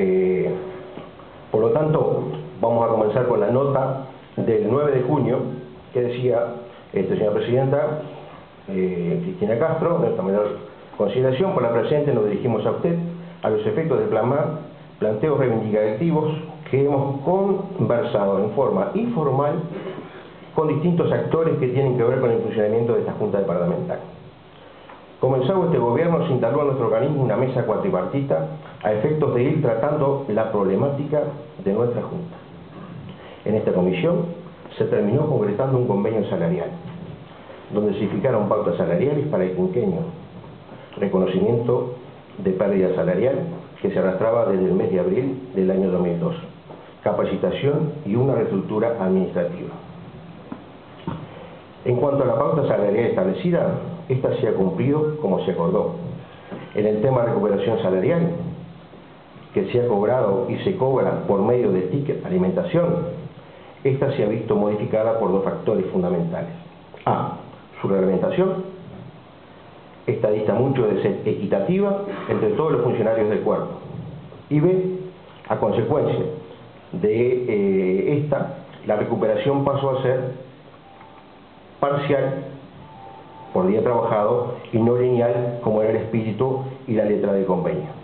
Eh, por lo tanto, vamos a comenzar con la nota del 9 de junio que decía, este, señora Presidenta, eh, Cristina Castro, nuestra menor consideración, por la presente nos dirigimos a usted a los efectos del plan planteos reivindicativos que hemos conversado en forma informal con distintos actores que tienen que ver con el funcionamiento de esta Junta Departamental. Comenzado este gobierno, se instaló en nuestro organismo una mesa cuatripartita a efectos de ir tratando la problemática de nuestra Junta. En esta comisión se terminó concretando un convenio salarial, donde se fijaron pautas salariales para el quinquenio, reconocimiento de pérdida salarial que se arrastraba desde el mes de abril del año 2002, capacitación y una reestructura administrativa. En cuanto a la pauta salarial establecida, esta se ha cumplido como se acordó. En el tema de recuperación salarial, que se ha cobrado y se cobra por medio de ticket alimentación, esta se ha visto modificada por dos factores fundamentales. A. Su reglamentación esta dista mucho de ser equitativa entre todos los funcionarios del cuerpo. Y B, a consecuencia de eh, esta, la recuperación pasó a ser parcial por día trabajado y no lineal como era el espíritu y la letra del convenio.